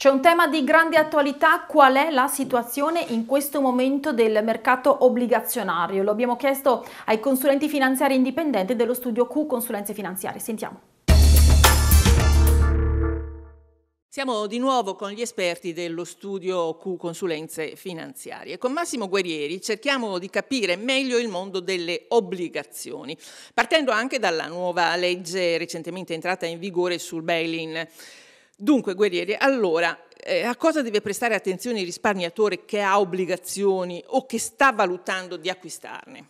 C'è un tema di grande attualità, qual è la situazione in questo momento del mercato obbligazionario? Lo abbiamo chiesto ai consulenti finanziari indipendenti dello studio Q Consulenze Finanziarie. Sentiamo. Siamo di nuovo con gli esperti dello studio Q Consulenze Finanziarie. Con Massimo Guerrieri cerchiamo di capire meglio il mondo delle obbligazioni, partendo anche dalla nuova legge recentemente entrata in vigore sul bail-in. Dunque, Guerrieri, allora, eh, a cosa deve prestare attenzione il risparmiatore che ha obbligazioni o che sta valutando di acquistarne?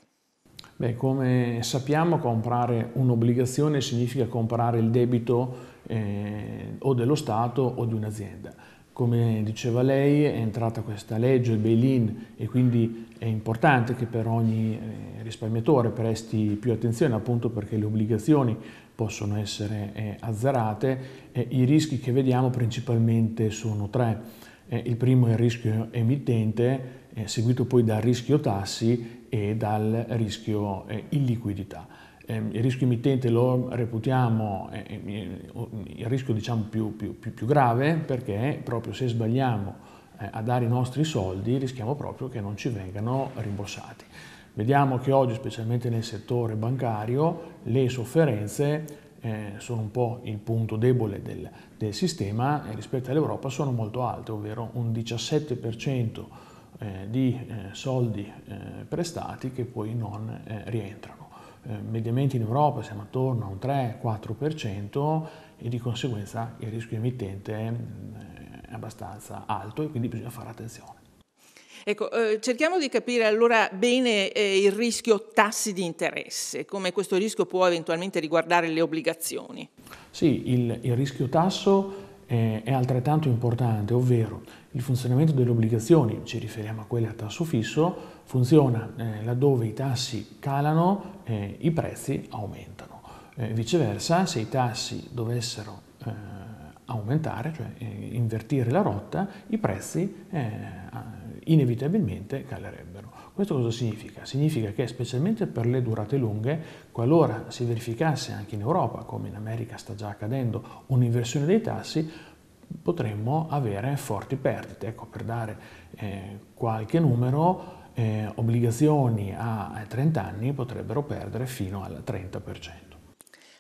Beh, come sappiamo, comprare un'obbligazione significa comprare il debito eh, o dello Stato o di un'azienda. Come diceva lei, è entrata questa legge, il bail-in, e quindi è importante che per ogni eh, risparmiatore presti più attenzione appunto perché le obbligazioni possono essere eh, azzerate. I rischi che vediamo principalmente sono tre. Eh, il primo è il rischio emittente, seguito poi dal rischio tassi e dal rischio illiquidità. Ehm, il rischio emittente lo reputiamo eh, eh, il rischio diciamo, più, più, più, più, grave perché proprio se sbagliamo eh, a dare i nostri soldi rischiamo proprio che non ci vengano rimborsati. Vediamo che oggi, specialmente nel settore bancario, le sofferenze sono un po' il punto debole del, del sistema e rispetto all'Europa sono molto alte, ovvero un 17% eh, di soldi prestati che poi non rientrano eh, mediamente in Europa siamo attorno a un 3-4% e di conseguenza il rischio emittente eh, è abbastanza alto e quindi bisogna fare attenzione. Ecco, eh, cerchiamo di capire allora bene eh, il rischio tassi di interesse, come questo rischio può eventualmente riguardare le obbligazioni. Sì, il, il rischio tasso è altrettanto importante, ovvero il funzionamento delle obbligazioni, ci riferiamo a quelle a tasso fisso, funziona eh, laddove i tassi calano, eh, i prezzi aumentano. Eh, viceversa, se i tassi dovessero eh, aumentare, cioè invertire la rotta, i prezzi inevitabilmente calerebbero. Questo cosa significa? Significa che specialmente per le durate lunghe, qualora si verificasse anche in Europa, come in America sta già accadendo, un'inversione dei tassi, potremmo avere forti perdite. Ecco, per dare eh, qualche numero, eh, obbligazioni a 30 anni potrebbero perdere fino al 30%.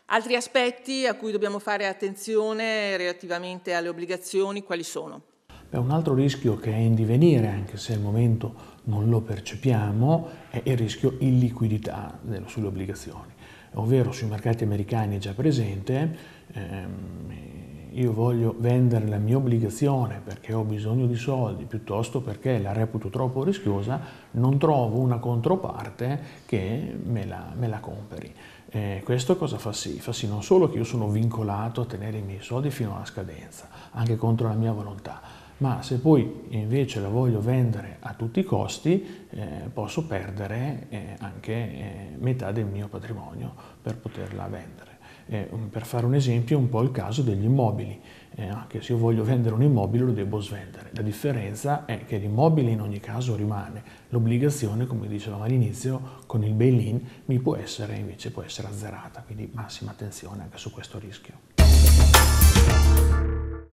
Altri aspetti a cui dobbiamo fare attenzione relativamente alle obbligazioni, quali sono? Beh, un altro rischio che è in divenire, anche se al momento non lo percepiamo, è il rischio illiquidità sulle obbligazioni, ovvero sui mercati americani è già presente, ehm, io voglio vendere la mia obbligazione perché ho bisogno di soldi piuttosto perché la reputo troppo rischiosa, non trovo una controparte che me la, me la compri. Eh, questo cosa fa sì? Fa sì non solo che io sono vincolato a tenere i miei soldi fino alla scadenza, anche contro la mia volontà, ma se poi invece la voglio vendere a tutti i costi, eh, posso perdere eh, anche eh, metà del mio patrimonio per poterla vendere. Eh, per fare un esempio, è un po' il caso degli immobili, eh, che se io voglio vendere un immobile lo devo svendere. La differenza è che l'immobile in ogni caso rimane, l'obbligazione, come dicevamo all'inizio, con il bail-in mi può essere invece può essere azzerata, quindi massima attenzione anche su questo rischio.